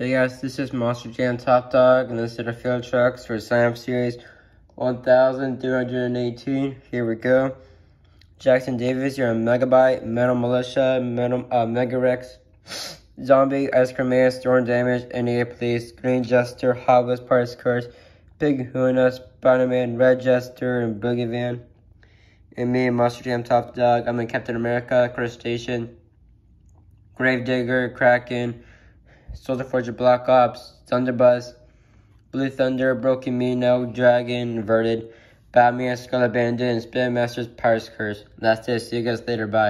Hey guys, this is Monster Jam Top Dog, and this is the field trucks for Sign Up Series 1318. Here we go. Jackson Davis, you're a Megabyte, Metal Mulisha, Metal, uh, Mega Rex, Zombie, Man, Storm Damage, NEA Police, Green Jester, Hobgoblins Parts Curse, Big Huna, Spider-Man, Red Jester, and Boogey Van. And me, Monster Jam Top Dog. I'm in Captain America, Crustacean, Grave Digger, Kraken, Soldier Fortune Black Ops, Thunderbuzz, Blue Thunder, Broken Mino, Dragon, Inverted, Batman, Scarlet Bandit, and Spin Masters Pirates Curse. That's it. See you guys later. Bye.